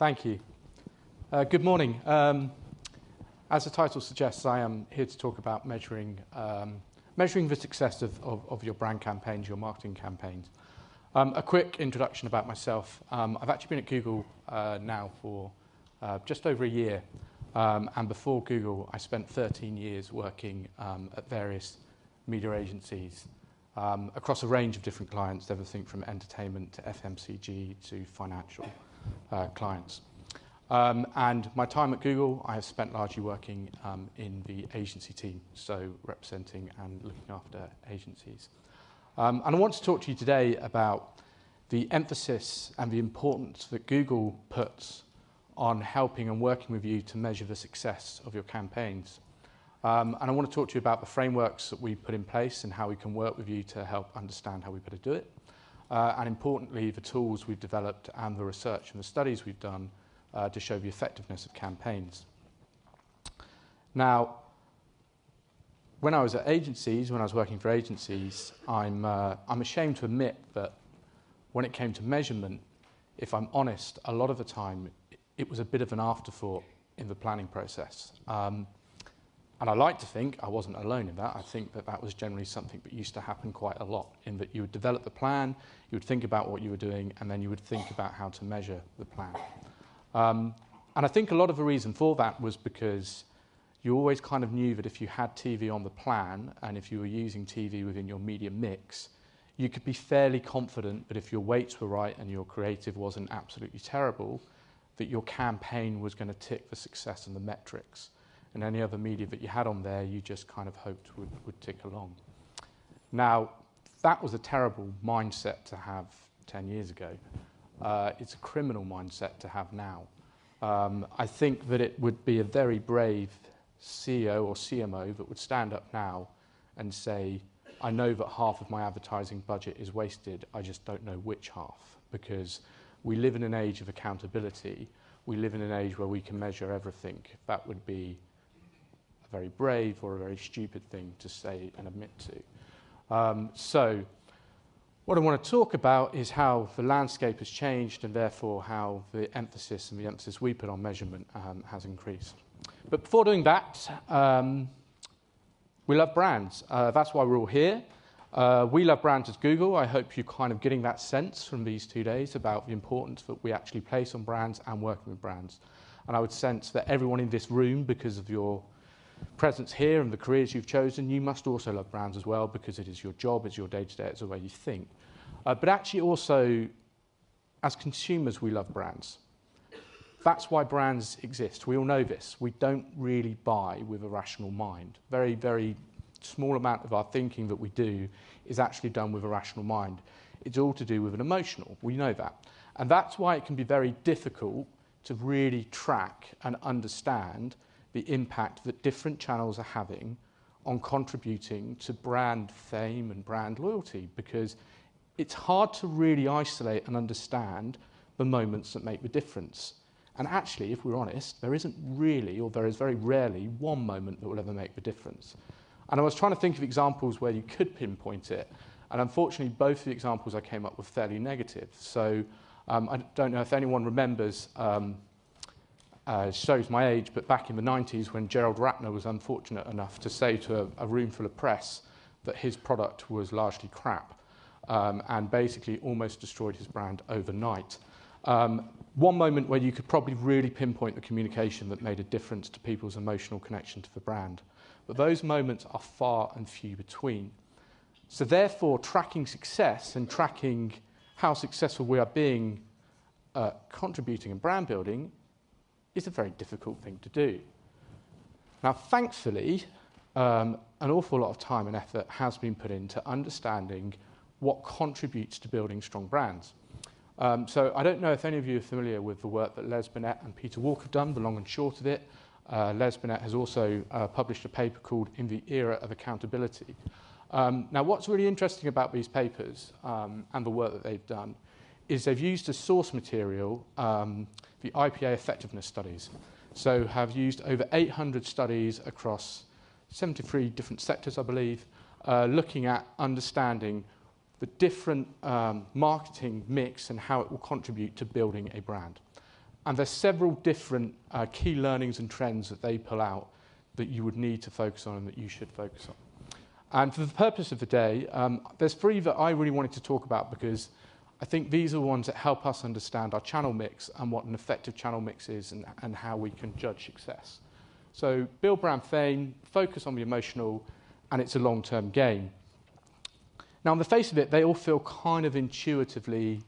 Thank you. Uh, good morning. Um, as the title suggests, I am here to talk about measuring, um, measuring the success of, of, of your brand campaigns, your marketing campaigns. Um, a quick introduction about myself. Um, I've actually been at Google uh, now for uh, just over a year. Um, and before Google, I spent 13 years working um, at various media agencies across a range of different clients, everything from entertainment to FMCG to financial uh, clients. Um, and my time at Google, I have spent largely working um, in the agency team, so representing and looking after agencies. Um, and I want to talk to you today about the emphasis and the importance that Google puts on helping and working with you to measure the success of your campaigns. And I want to talk to you about the frameworks that we put in place and how we can work with you to help understand how we better do it. Uh, and importantly, the tools we've developed and the research and the studies we've done uh, to show the effectiveness of campaigns. Now, when I was at agencies, when I was working for agencies, I'm, uh, I'm ashamed to admit that when it came to measurement, if I'm honest, a lot of the time it was a bit of an afterthought in the planning process. Um, and I like to think I wasn't alone in that. I think that that was generally something that used to happen quite a lot, in that you would develop the plan, you would think about what you were doing, and then you would think about how to measure the plan. Um, and I think a lot of the reason for that was because you always kind of knew that if you had TV on the plan and if you were using TV within your media mix, you could be fairly confident that if your weights were right and your creative wasn't absolutely terrible, that your campaign was going to tick the success and the metrics. And any other media that you had on there, you just kind of hoped would, would tick along. Now, that was a terrible mindset to have 10 years ago. Uh, it's a criminal mindset to have now. Um, I think that it would be a very brave CEO or CMO that would stand up now and say, I know that half of my advertising budget is wasted, I just don't know which half. Because we live in an age of accountability. We live in an age where we can measure everything. That would be very brave or a very stupid thing to say and admit to. Um, so what I want to talk about is how the landscape has changed and therefore how the emphasis and the emphasis we put on measurement um, has increased. But before doing that, um, we love brands. Uh, that's why we're all here. Uh, we love brands at Google. I hope you're kind of getting that sense from these two days about the importance that we actually place on brands and working with brands. And I would sense that everyone in this room, because of your presence here and the careers you've chosen, you must also love brands as well because it is your job, it's your day-to-day, it's the way you think. Uh, but actually also, as consumers, we love brands. That's why brands exist. We all know this. We don't really buy with a rational mind. Very, very small amount of our thinking that we do is actually done with a rational mind. It's all to do with an emotional. We know that. And that's why it can be very difficult to really track and understand the impact that different channels are having on contributing to brand fame and brand loyalty because it's hard to really isolate and understand the moments that make the difference. And actually, if we're honest, there isn't really, or there is very rarely, one moment that will ever make the difference. And I was trying to think of examples where you could pinpoint it. And unfortunately, both the examples I came up with fairly negative. So um, I don't know if anyone remembers um, uh, shows my age, but back in the 90s when Gerald Ratner was unfortunate enough to say to a, a room full of press that his product was largely crap um, and basically almost destroyed his brand overnight. Um, one moment where you could probably really pinpoint the communication that made a difference to people's emotional connection to the brand. But those moments are far and few between. So therefore, tracking success and tracking how successful we are being uh, contributing and brand building is a very difficult thing to do. Now, thankfully, um, an awful lot of time and effort has been put into understanding what contributes to building strong brands. Um, so I don't know if any of you are familiar with the work that Les Binet and Peter Walk have done, the long and short of it. Uh, Les Binet has also uh, published a paper called In the Era of Accountability. Um, now, what's really interesting about these papers um, and the work that they've done is they've used as source material um, the IPA effectiveness studies. So have used over 800 studies across 73 different sectors, I believe, uh, looking at understanding the different um, marketing mix and how it will contribute to building a brand. And there's several different uh, key learnings and trends that they pull out that you would need to focus on and that you should focus on. And for the purpose of the day, um, there's three that I really wanted to talk about because I think these are the ones that help us understand our channel mix and what an effective channel mix is and, and how we can judge success. So build brand fame, focus on the emotional, and it's a long-term game. Now, on the face of it, they all feel kind of intuitively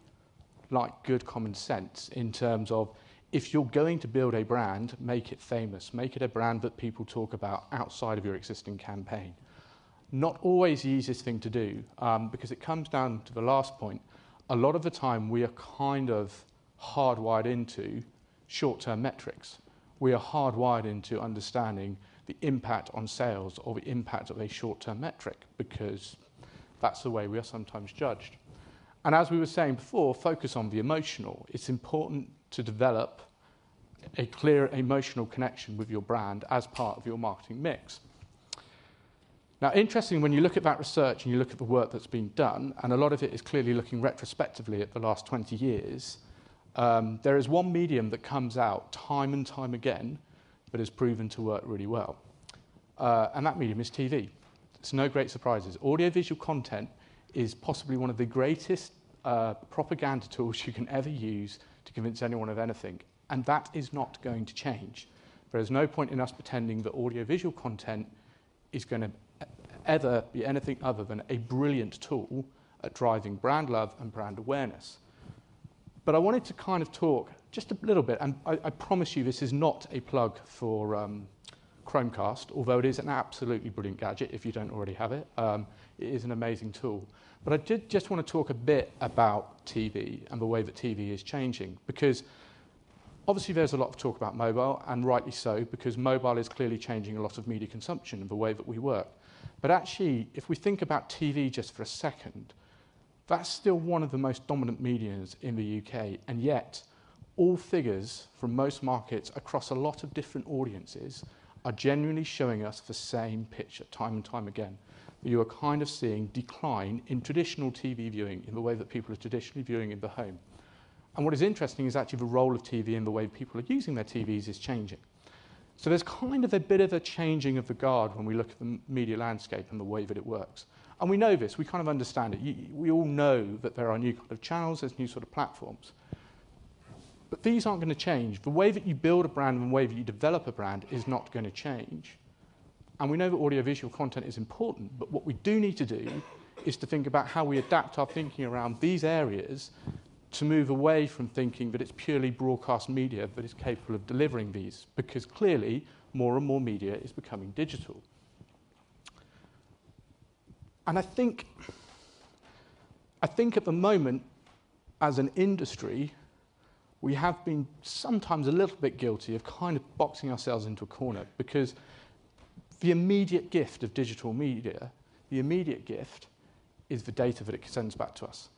like good common sense in terms of if you're going to build a brand, make it famous, make it a brand that people talk about outside of your existing campaign. Not always the easiest thing to do um, because it comes down to the last point. A lot of the time, we are kind of hardwired into short term metrics. We are hardwired into understanding the impact on sales or the impact of a short term metric because that's the way we are sometimes judged. And as we were saying before, focus on the emotional. It's important to develop a clear emotional connection with your brand as part of your marketing mix. Now, interesting, when you look at that research and you look at the work that's been done, and a lot of it is clearly looking retrospectively at the last 20 years, um, there is one medium that comes out time and time again but has proven to work really well. Uh, and that medium is TV. It's no great surprises. Audiovisual content is possibly one of the greatest uh, propaganda tools you can ever use to convince anyone of anything. And that is not going to change. There is no point in us pretending that audiovisual content is going to ever be anything other than a brilliant tool at driving brand love and brand awareness. But I wanted to kind of talk just a little bit, and I, I promise you this is not a plug for um, Chromecast, although it is an absolutely brilliant gadget if you don't already have it. Um, it is an amazing tool. But I did just want to talk a bit about TV and the way that TV is changing, because obviously there's a lot of talk about mobile, and rightly so, because mobile is clearly changing a lot of media consumption and the way that we work. But actually, if we think about TV just for a second, that's still one of the most dominant medias in the UK, and yet all figures from most markets across a lot of different audiences are genuinely showing us the same picture time and time again. You are kind of seeing decline in traditional TV viewing in the way that people are traditionally viewing in the home. And what is interesting is actually the role of TV and the way people are using their TVs is changing. So there's kind of a bit of a changing of the guard when we look at the media landscape and the way that it works. And we know this, we kind of understand it. we all know that there are new kind of channels, there's new sort of platforms. But these aren't going to change. The way that you build a brand and the way that you develop a brand is not going to change. And we know that audiovisual content is important, but what we do need to do is to think about how we adapt our thinking around these areas to move away from thinking that it's purely broadcast media that is capable of delivering these, because clearly more and more media is becoming digital. And I think, I think at the moment, as an industry, we have been sometimes a little bit guilty of kind of boxing ourselves into a corner because the immediate gift of digital media, the immediate gift, is the data that it sends back to us.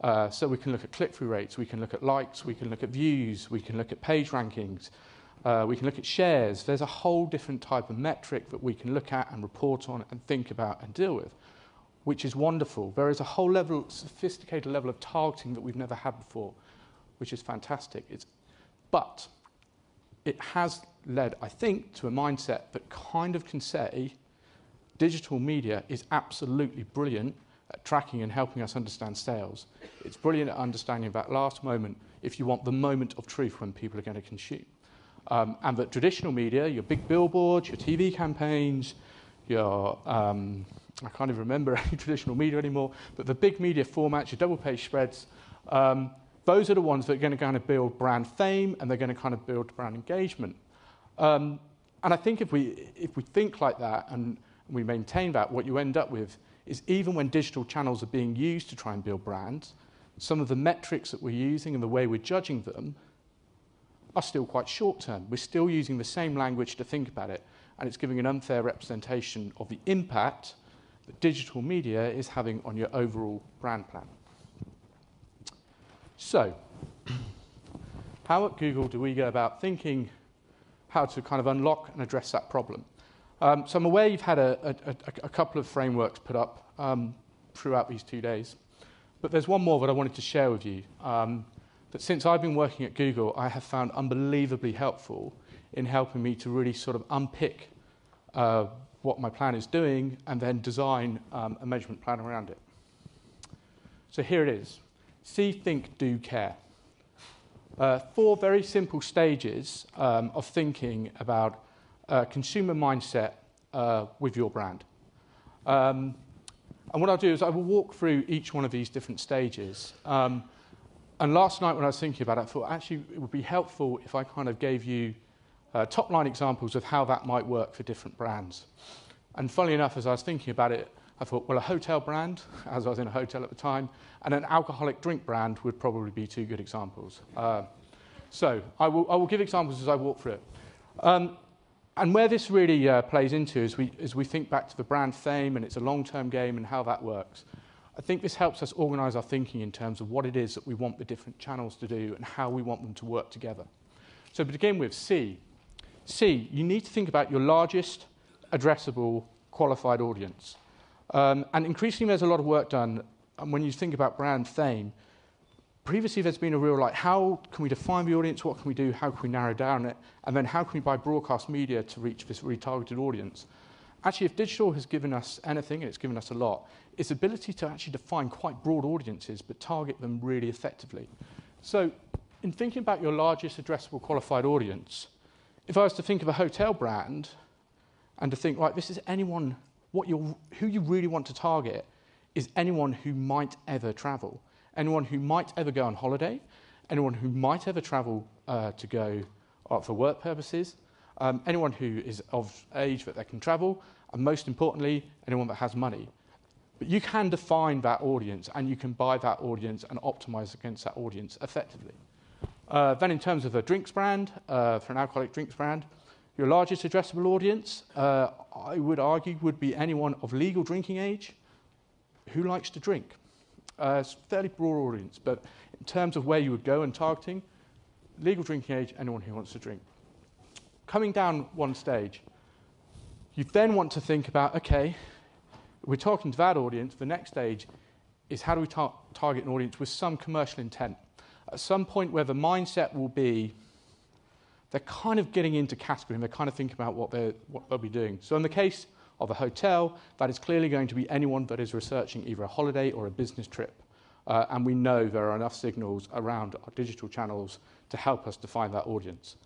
Uh, so we can look at click-through rates, we can look at likes, we can look at views, we can look at page rankings, uh, we can look at shares. There's a whole different type of metric that we can look at and report on and think about and deal with, which is wonderful. There is a whole level, sophisticated level of targeting that we've never had before, which is fantastic. It's, but it has led, I think, to a mindset that kind of can say digital media is absolutely brilliant tracking and helping us understand sales. It's brilliant at understanding that last moment if you want the moment of truth when people are going to consume. Um, and that traditional media, your big billboards, your TV campaigns, your, um, I can't even remember any traditional media anymore, but the big media formats, your double page spreads, um, those are the ones that are going to kind of build brand fame and they're going to kind of build brand engagement. Um, and I think if we, if we think like that and we maintain that, what you end up with is even when digital channels are being used to try and build brands, some of the metrics that we're using and the way we're judging them are still quite short term. We're still using the same language to think about it, and it's giving an unfair representation of the impact that digital media is having on your overall brand plan. So, how at Google do we go about thinking how to kind of unlock and address that problem? Um, so I'm aware you've had a, a, a couple of frameworks put up um, throughout these two days, but there's one more that I wanted to share with you. Um, that since I've been working at Google, I have found unbelievably helpful in helping me to really sort of unpick uh, what my plan is doing and then design um, a measurement plan around it. So here it is. See, think, do, care. Uh, four very simple stages um, of thinking about uh, consumer mindset uh, with your brand. Um, and what I'll do is I will walk through each one of these different stages. Um, and last night when I was thinking about it, I thought actually it would be helpful if I kind of gave you uh, top line examples of how that might work for different brands. And funnily enough, as I was thinking about it, I thought, well, a hotel brand, as I was in a hotel at the time, and an alcoholic drink brand would probably be two good examples. Uh, so I will, I will give examples as I walk through it. Um, and where this really uh, plays into is we, as we think back to the brand fame and it's a long-term game and how that works. I think this helps us organise our thinking in terms of what it is that we want the different channels to do and how we want them to work together. So to begin with, see. See, you need to think about your largest addressable qualified audience. Um, and increasingly, there's a lot of work done. And when you think about brand fame, previously there's been a real like, how can we define the audience? What can we do? How can we narrow down it? And then how can we buy broadcast media to reach this retargeted audience? Actually, if digital has given us anything, and it's given us a lot, it's ability to actually define quite broad audiences, but target them really effectively. So, in thinking about your largest addressable qualified audience, if I was to think of a hotel brand and to think, right, this is anyone what you're, who you really want to target is anyone who might ever travel, anyone who might ever go on holiday, anyone who might ever travel uh, to go uh, for work purposes, um, anyone who is of age that they can travel, and most importantly, anyone that has money. But you can define that audience and you can buy that audience and optimize against that audience effectively. Uh, then, in terms of a drinks brand, uh, for an alcoholic drinks brand, your largest addressable audience, uh, I would argue, would be anyone of legal drinking age who likes to drink. Uh, it's fairly broad audience, but in terms of where you would go and targeting, legal drinking age, anyone who wants to drink. Coming down one stage, you then want to think about okay, we're talking to that audience. The next stage is how do we tar- target an audience with some commercial intent? At some point where the mindset will be they're kind of getting into category and they're kind of thinking about what, they're, what they'll be doing. So in the case of a hotel, that is clearly going to be anyone that is researching either a holiday or a business trip. Uh, and we know there are enough signals around our digital channels to help us define that audience.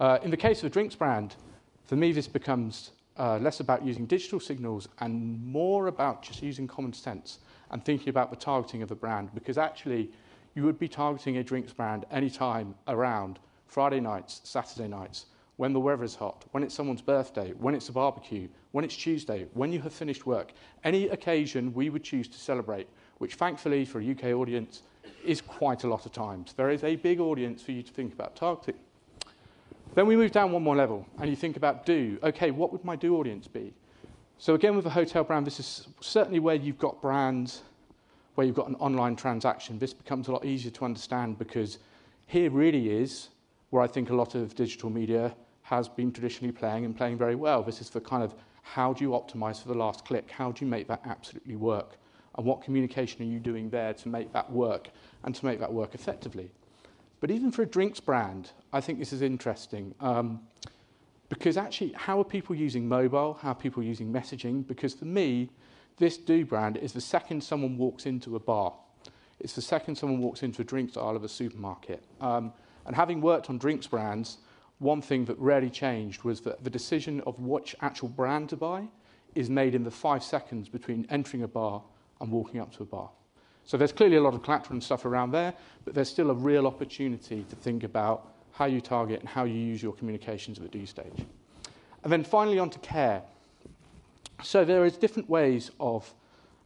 Uh, in the case of a drinks brand, for me, this becomes uh, less about using digital signals and more about just using common sense and thinking about the targeting of the brand because actually you would be targeting a drinks brand anytime around Friday nights, Saturday nights, when the weather is hot, when it's someone's birthday, when it's a barbecue, when it's Tuesday, when you have finished work, any occasion we would choose to celebrate, which thankfully for a UK audience is quite a lot of times. There is a big audience for you to think about targeting. Then we move down one more level and you think about do. Okay, what would my do audience be? So again, with a hotel brand, this is certainly where you've got brands, where you've got an online transaction. This becomes a lot easier to understand because here really is where I think a lot of digital media has been traditionally playing and playing very well. This is for kind of how do you optimize for the last click? How do you make that absolutely work? And what communication are you doing there to make that work and to make that work effectively? But even for a drinks brand, I think this is interesting. Um, because actually, how are people using mobile? How are people using messaging? Because for me, this do brand is the second someone walks into a bar. It's the second someone walks into a drinks aisle of a supermarket. Um, and having worked on drinks brands, one thing that rarely changed was that the decision of which actual brand to buy is made in the five seconds between entering a bar and walking up to a bar. So there's clearly a lot of collateral and stuff around there, but there's still a real opportunity to think about how you target and how you use your communications at the do stage. And then finally on to care. So there is different ways of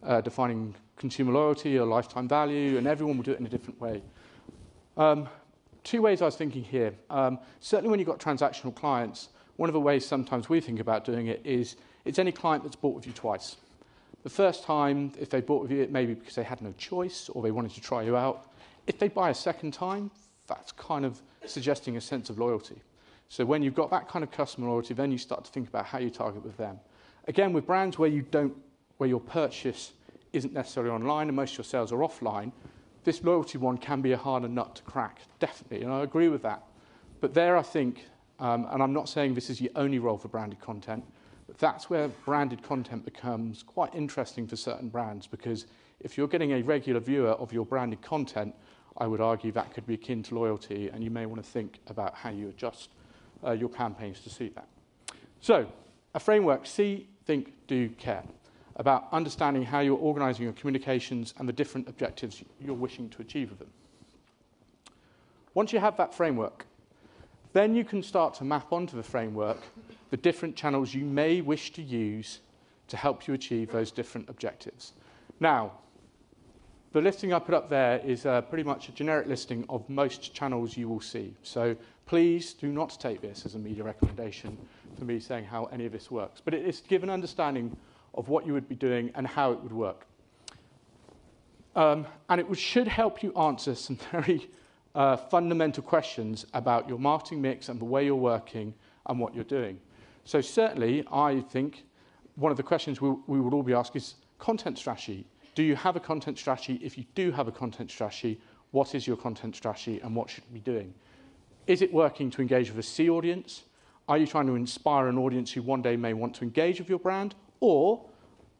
uh, defining consumer loyalty or lifetime value, and everyone will do it in a different way. Um, two ways I was thinking here. Um, certainly, when you've got transactional clients, one of the ways sometimes we think about doing it is it's any client that's bought with you twice. The first time, if they bought with you, it may be because they had no choice or they wanted to try you out. If they buy a second time, that's kind of suggesting a sense of loyalty. So when you've got that kind of customer loyalty, then you start to think about how you target with them. Again, with brands where you don't, where your purchase isn't necessarily online and most of your sales are offline, this loyalty one can be a harder nut to crack, definitely, and I agree with that. But there, I think, um, and I'm not saying this is the only role for branded content, but that's where branded content becomes quite interesting for certain brands because if you're getting a regular viewer of your branded content, I would argue that could be akin to loyalty, and you may want to think about how you adjust uh, your campaigns to suit that. So, a framework see, think, do, care about understanding how you're organizing your communications and the different objectives you're wishing to achieve with them. Once you have that framework, then you can start to map onto the framework the different channels you may wish to use to help you achieve those different objectives. Now, the listing I put up there is uh, pretty much a generic listing of most channels you will see. So please do not take this as a media recommendation for me saying how any of this works. But it is to give an understanding of what you would be doing and how it would work. Um, and it should help you answer some very uh, fundamental questions about your marketing mix and the way you're working and what you're doing. So certainly, I think one of the questions we, we would all be asked is content strategy. Do you have a content strategy? If you do have a content strategy, what is your content strategy and what should you be doing? Is it working to engage with a see audience? Are you trying to inspire an audience who one day may want to engage with your brand? Or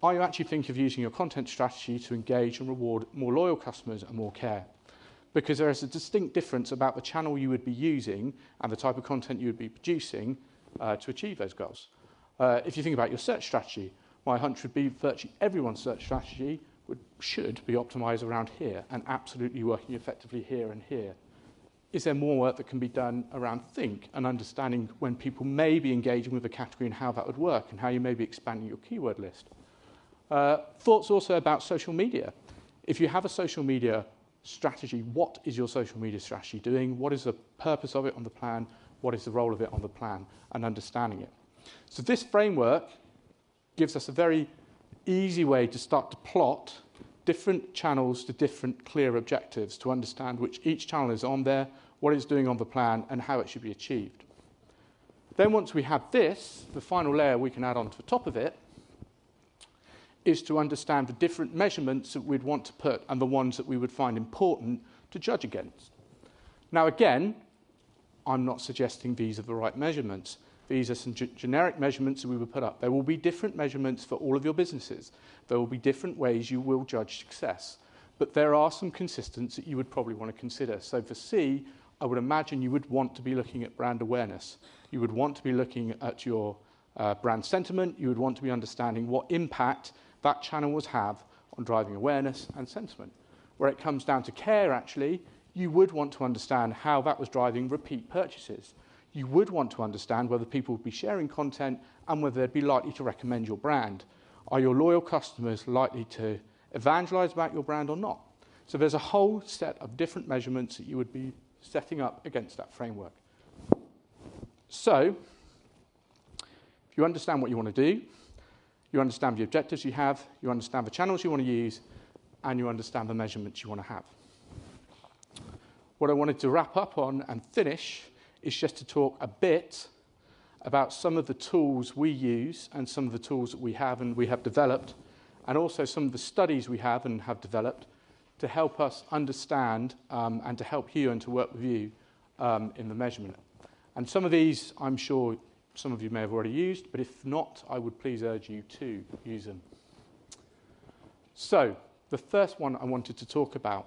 are you actually thinking of using your content strategy to engage and reward more loyal customers and more care? Because there is a distinct difference about the channel you would be using and the type of content you would be producing uh, to achieve those goals. Uh, if you think about your search strategy, my hunch would be virtually everyone's search strategy would, should be optimized around here and absolutely working effectively here and here. Is there more work that can be done around think and understanding when people may be engaging with a category and how that would work and how you may be expanding your keyword list? Uh, thoughts also about social media. If you have a social media strategy, what is your social media strategy doing? What is the purpose of it on the plan? What is the role of it on the plan? And understanding it. So this framework gives us a very easy way to start to plot different channels to different clear objectives to understand which each channel is on there, what it's doing on the plan, and how it should be achieved. Then once we have this, the final layer we can add on to the top of it is to understand the different measurements that we'd want to put and the ones that we would find important to judge against. Now again, I'm not suggesting these are the right measurements. These are some generic measurements that we would put up. There will be different measurements for all of your businesses. There will be different ways you will judge success. But there are some consistents that you would probably want to consider. So for see, I would imagine you would want to be looking at brand awareness. You would want to be looking at your uh, brand sentiment. You would want to be understanding what impact that channel would have on driving awareness and sentiment. Where it comes down to care, actually, you would want to understand how that was driving repeat purchases you would want to understand whether people would be sharing content and whether they'd be likely to recommend your brand. Are your loyal customers likely to evangelize about your brand or not? So there's a whole set of different measurements that you would be setting up against that framework. So, if you understand what you want to do, you understand the objectives you have, you understand the channels you want to use, and you understand the measurements you want to have. What I wanted to wrap up on and finish is just to talk a bit about some of the tools we use and some of the tools that we have and we have developed, and also some of the studies we have and have developed to help us understand um, and to help you and to work with you um, in the measurement. And some of these, I'm sure some of you may have already used, but if not, I would please urge you to use them. So, the first one I wanted to talk about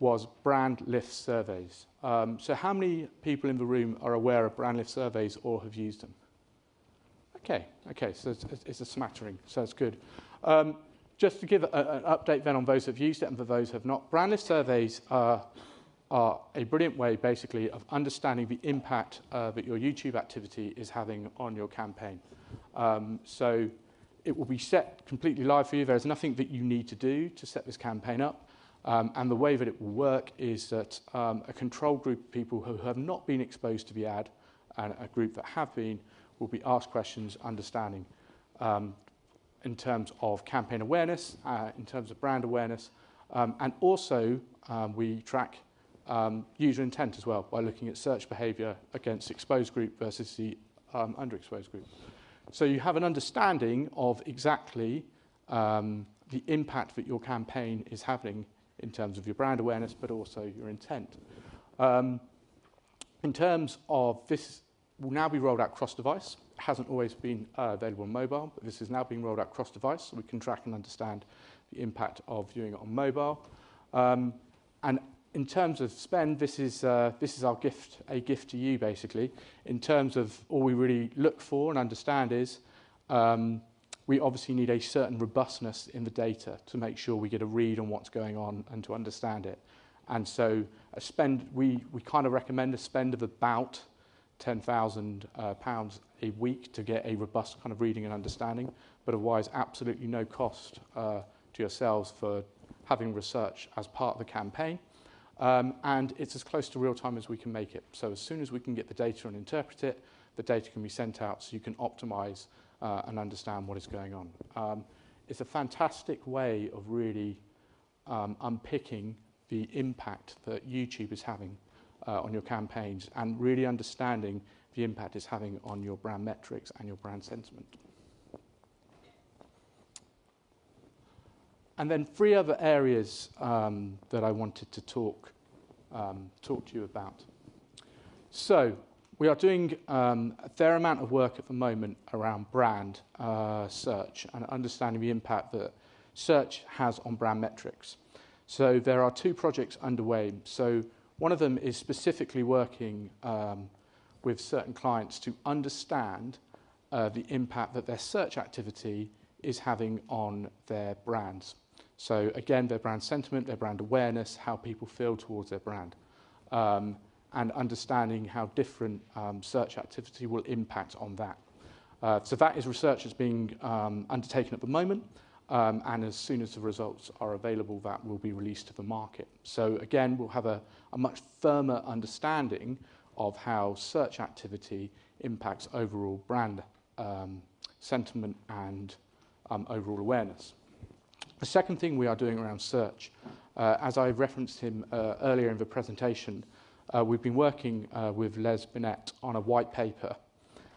was brand lift surveys. Um, so how many people in the room are aware of brand lift surveys or have used them? Okay, okay, so it's, it's a smattering, so that's good. Um, just to give a, an update then on those who have used it and for those who have not, brand lift surveys are, are a brilliant way basically of understanding the impact uh, that your YouTube activity is having on your campaign. Um, so it will be set completely live for you. There's nothing that you need to do to set this campaign up. Um, and the way that it will work is that um, a control group of people who have not been exposed to the ad and a group that have been will be asked questions understanding um, in terms of campaign awareness, uh, in terms of brand awareness, um, and also um, we track um, user intent as well by looking at search behavior against exposed group versus the underexposed group. So you have an understanding of exactly the impact that your campaign is having in terms of your brand awareness, but also your intent. Um, in terms of this, will now be rolled out cross-device. It hasn't always been uh, available on mobile, but this is now being rolled out cross-device, so we can track and understand the impact of viewing it on mobile. Um, and in terms of spend, this is, uh, this is our gift, a gift to you, basically. In terms of all we really look for and understand is um, we obviously need a certain robustness in the data to make sure we get a read on what's going on and to understand it. And so a spend, we, we kind of recommend a spend of about £10,000 uh, pounds a week to get a robust kind of reading and understanding, but otherwise absolutely no cost uh, to yourselves for having research as part of the campaign. Um, and it's as close to real time as we can make it. So as soon as we can get the data and interpret it, the data can be sent out so you can optimize uh, and understand what is going on. Um, it's a fantastic way of really um, unpicking the impact that YouTube is having uh, on your campaigns and really understanding the impact it's having on your brand metrics and your brand sentiment. And then three other areas um, that I wanted to talk, um, talk to you about. So we are doing um, a fair amount of work at the moment around brand uh, search and understanding the impact that search has on brand metrics. So there are two projects underway. So one of them is specifically working um, with certain clients to understand uh, the impact that their search activity is having on their brands. So again, their brand sentiment, their brand awareness, how people feel towards their brand, um, and understanding how different um, search activity will impact on that. Uh, so that is research that's being um, undertaken at the moment, um, and as soon as the results are available, that will be released to the market. So again, we'll have a, a much firmer understanding of how search activity impacts overall brand um, sentiment and um, overall awareness. The second thing we are doing around search, uh, as I referenced him uh, earlier in the presentation, uh, we've been working uh, with Les Binet on a white paper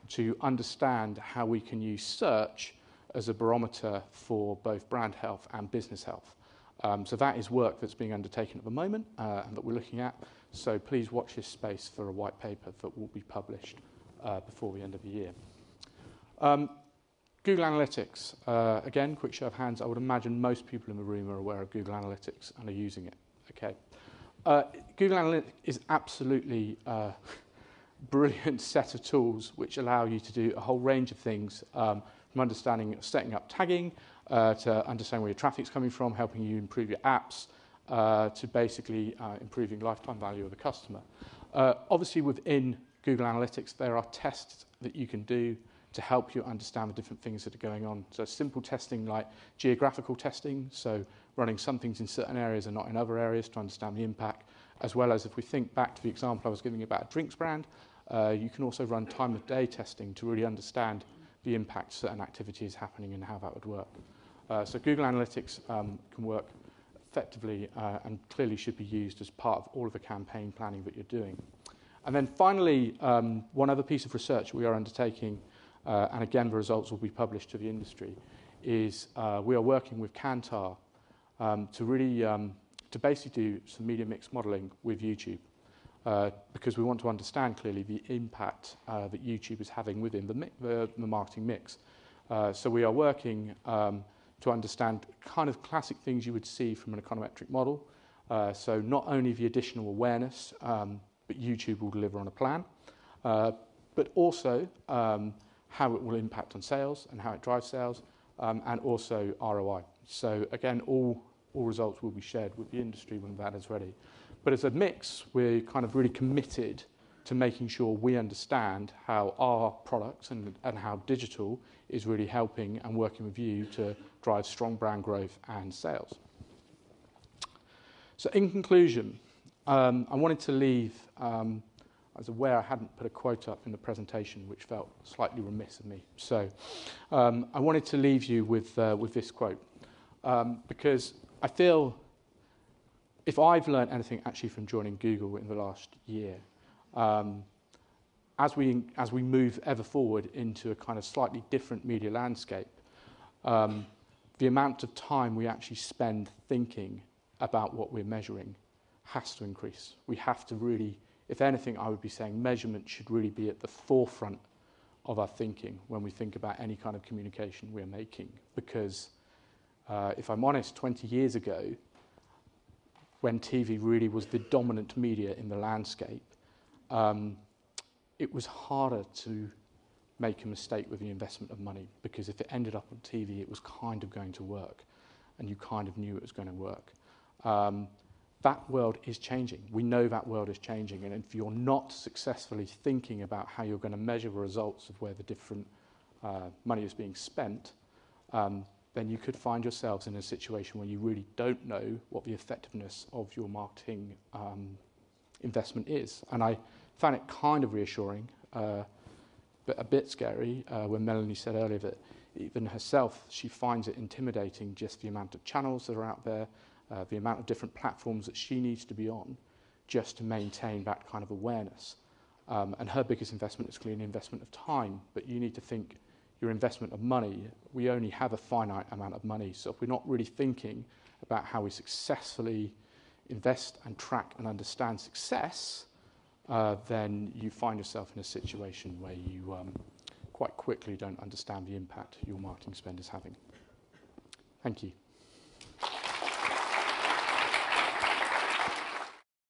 to understand how we can use search as a barometer for both brand health and business health. Um, so that is work that's being undertaken at the moment uh, and that we're looking at. So please watch this space for a white paper that will be published uh, before the end of the year. Um, Google Analytics, uh, again, quick show of hands, I would imagine most people in the room are aware of Google Analytics and are using it. Okay. Uh, Google Analytics is absolutely uh, brilliant set of tools which allow you to do a whole range of things um, from understanding setting up tagging uh, to understanding where your traffic's coming from, helping you improve your apps, uh, to basically uh, improving lifetime value of the customer. Uh, obviously, within Google Analytics, there are tests that you can do to help you understand the different things that are going on. So simple testing like geographical testing, so running some things in certain areas and not in other areas to understand the impact, as well as if we think back to the example I was giving about a drinks brand, uh, you can also run time of day testing to really understand the impact certain activity is happening and how that would work. Uh, so Google Analytics um, can work effectively uh, and clearly should be used as part of all of the campaign planning that you're doing. And then finally, um, one other piece of research we are undertaking uh, and again the results will be published to the industry, is uh, we are working with Kantar um, to really, um, to basically do some media mix modeling with YouTube. Uh, because we want to understand clearly the impact uh, that YouTube is having within the, the, the marketing mix. Uh, so we are working um, to understand kind of classic things you would see from an econometric model. Uh, so not only the additional awareness, um, but YouTube will deliver on a plan, uh, but also um, how it will impact on sales and how it drives sales, um, and also ROI. So again, all, all results will be shared with the industry when that is ready. But as a mix, we're kind of really committed to making sure we understand how our products and, and how digital is really helping and working with you to drive strong brand growth and sales. So in conclusion, um, I wanted to leave um, I was aware I hadn't put a quote up in the presentation, which felt slightly remiss of me. So um, I wanted to leave you with, uh, with this quote, um, because I feel if I've learned anything actually from joining Google in the last year, um, as, we, as we move ever forward into a kind of slightly different media landscape, um, the amount of time we actually spend thinking about what we're measuring has to increase. We have to really, if anything, I would be saying measurement should really be at the forefront of our thinking when we think about any kind of communication we're making. Because uh, if I'm honest, 20 years ago, when TV really was the dominant media in the landscape, um, it was harder to make a mistake with the investment of money because if it ended up on TV, it was kind of going to work and you kind of knew it was going to work. Um, that world is changing. We know that world is changing. And if you're not successfully thinking about how you're going to measure the results of where the different uh, money is being spent, um, then you could find yourselves in a situation where you really don't know what the effectiveness of your marketing um, investment is. And I found it kind of reassuring, uh, but a bit scary uh, when Melanie said earlier that even herself, she finds it intimidating just the amount of channels that are out there, uh, the amount of different platforms that she needs to be on just to maintain that kind of awareness. Um, and her biggest investment is clearly an investment of time, but you need to think your investment of money, we only have a finite amount of money. So if we're not really thinking about how we successfully invest and track and understand success, uh, then you find yourself in a situation where you um, quite quickly don't understand the impact your marketing spend is having. Thank you.